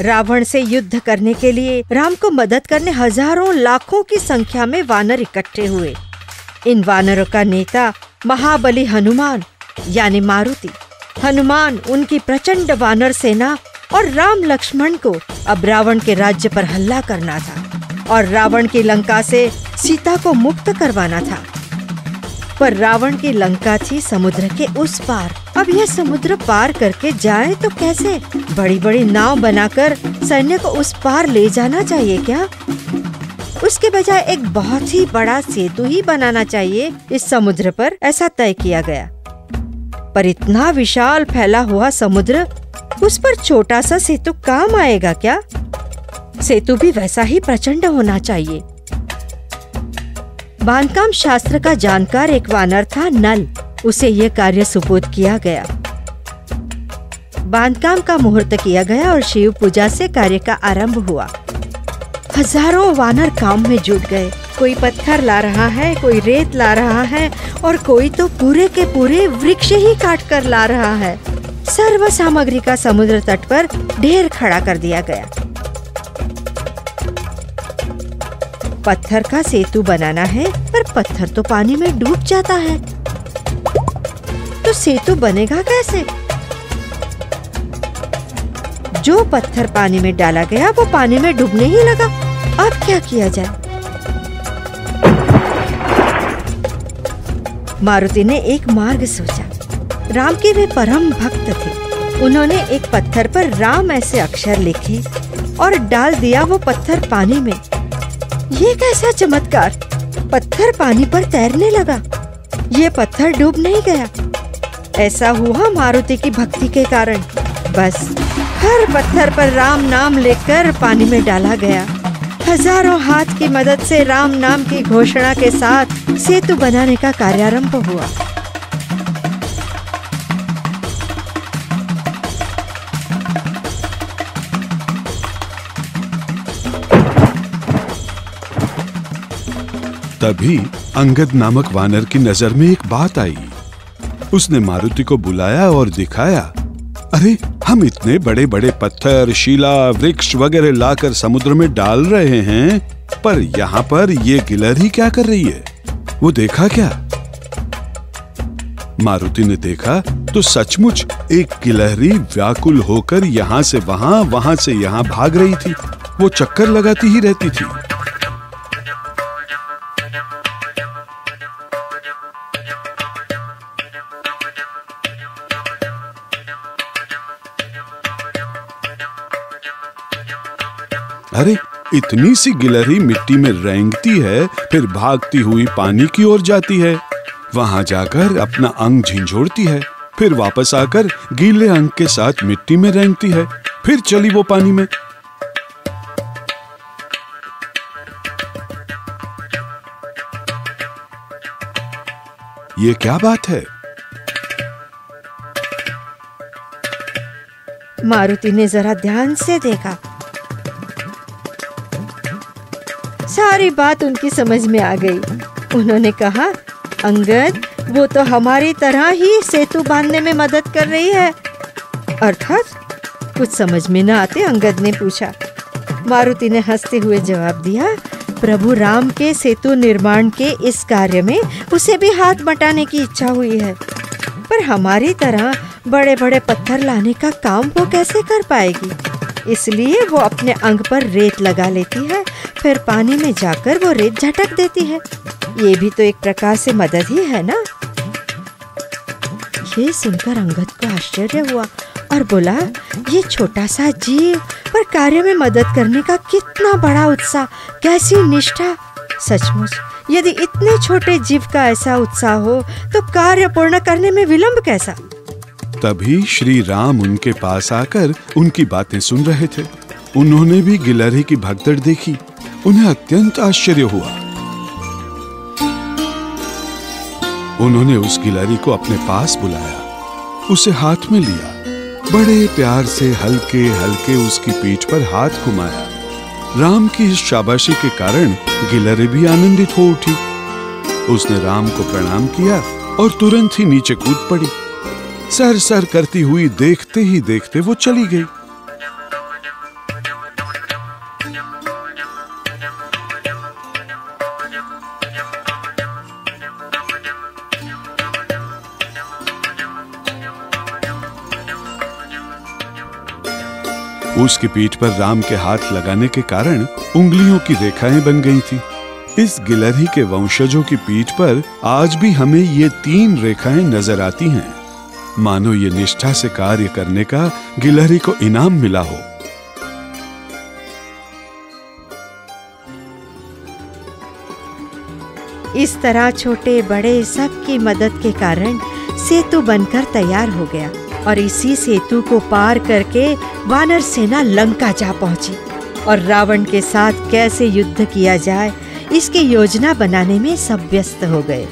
रावण से युद्ध करने के लिए राम को मदद करने हज़ारों लाखों की संख्या में वानर इकट्ठे हुए। इन वानरों का नेता महाबली हनुमान, यानी मारुति। हनुमान उनकी प्रचंड वानर सेना और राम लक्ष्मण को अब रावण के राज्य पर हल्ला करना था और रावण की लंका से सीता को मुक्त करवाना था। पर रावण की लंका थी समुद्र के उस पार। अब यह समुद्र पार करके जाए तो कैसे? बड़ी बड़ी नाव बनाकर सैन्य को उस पार ले जाना चाहिए क्या? उसके बजाय एक बहुत ही बड़ा सेतु ही बनाना चाहिए इस समुद्र पर, ऐसा तय किया गया। पर इतना विशाल फैला हुआ समुद्र, उस पर छोटा सा सेतु काम आएगा क्या? सेतु भी वैसा ही प्रचंड होना चाहिए। बांधकाम शास्त्र का जानकार एक वानर था, नल। उसे यह कार्य सुपुर्द किया गया। बांधकाम का मुहूर्त किया गया और शिव पूजा से कार्य का आरंभ हुआ। हज़ारों वानर काम में जुट गए। कोई पत्थर ला रहा है, कोई रेत ला रहा है और कोई तो पूरे के पूरे वृक्ष ही काट कर ला रहा है। सर्व सामग्री का समुद्र तट पर ढेर खड़ा कर दिया गया। पत्थर का सेतु बनाना है, पर पत्थर तो पानी में डूब जाता है। तो सेतु बनेगा कैसे? जो पत्थर पानी में डाला गया, वो पानी में डूबने ही लगा। अब क्या किया जाए? मारुति ने एक मार्ग सोचा। राम के वे परम भक्त थे। उन्होंने एक पत्थर पर राम ऐसे अक्षर लिखे और डाल दिया वो पत्थर पानी में। ये कैसा चमत्कार? पत्थर पानी पर तैरने लगा। ये पत्थर डूब नहीं गया। ऐसा हुआ मारुति की भक्ति के कारण। बस, हर पत्थर पर राम नाम लेकर पानी में डाला गया। हज़ारों हाथ की मदद से राम नाम की घोषणा के साथ सेतु बनाने का कार्यारंभ हुआ। तभी अंगद नामक वानर की नज़र में एक बात आई। उसने मारुति को बुलाया और दिखाया, अरे, हम इतने बड़े बड़े पत्थर, शिला, वृक्ष वगैरह लाकर समुद्र में डाल रहे हैं, पर यहाँ पर ये गिलहरी क्या कर रही है? वो देखा क्या? मारुति ने देखा तो सचमुच एक गिलहरी व्याकुल होकर यहाँ से वहाँ वहाँ से यहाँ भाग रही थी। वो चक्कर लगाती ही रहती थी। अरे, इतनी सी गिलहरी मिट्टी में रेंगती है, फिर भागती हुई पानी की ओर जाती है। वहाँ जाकर अपना अंग झिंझोड़ती है, फिर वापस आकर गीले अंग के साथ मिट्टी में रेंगती है, फिर चली वो पानी में। ये क्या बात है? मारुति ने जरा ध्यान से देखा। सारी बात उनकी समझ में आ गई। उन्होंने कहा, अंगद, वो तो हमारी तरह ही सेतु बांधने में मदद कर रही है। अर्थात, कुछ समझ में न आते अंगद ने पूछा। मारुति ने हँसते हुए जवाब दिया, प्रभु राम के सेतु निर्माण के इस कार्य में उसे भी हाथ बटाने की इच्छा हुई है। पर हमारी तरह बड़े बड़े पत्थर लाने का काम वो कैसे कर पाएगी? इसलिए वो अपने अंग पर रेत लगा लेती है, फिर पानी में जाकर वो रेत झटक देती है। ये भी तो एक प्रकार से मदद ही है ना? ये सुनकर अंगद को आश्चर्य हुआ और बोला, ये छोटा सा जीव, पर कार्य में मदद करने का कितना बड़ा उत्साह, कैसी निष्ठा! सचमुच यदि इतने छोटे जीव का ऐसा उत्साह हो तो कार्य पूर्ण करने में विलंब कैसा? तभी श्री राम उनके पास आकर उनकी बातें सुन रहे थे। उन्होंने भी गिलहरी की भगदड़ देखी। उन्हें अत्यंत आश्चर्य हुआ। उन्होंने उस गिलहरी को अपने पास बुलाया। उसे हाथ में लिया। बड़े प्यार से हल्के हल्के उसकी पीठ पर हाथ घुमाया। राम की इस शाबाशी के कारण गिलहरी भी आनंदित हो उठी। उसने राम को प्रणाम किया और तुरंत ही नीचे कूद पड़ी। सर सर करती हुई देखते ही देखते वो चली गई। उसकी पीठ पर राम के हाथ लगाने के कारण उंगलियों की रेखाएँ बन गई थी। इस गिलहरी के वंशजों की पीठ पर आज भी हमें ये तीन रेखाएँ नज़र आती हैं। मानो ये निष्ठा से कार्य करने का गिलहरी को इनाम मिला हो। इस तरह छोटे बड़े सबकी मदद के कारण सेतु बनकर तैयार हो गया। और इसी सेतु को पार करके वानर सेना लंका जा पहुँची। और रावण के साथ कैसे युद्ध किया जाए, इसकी योजना बनाने में सब व्यस्त हो गए।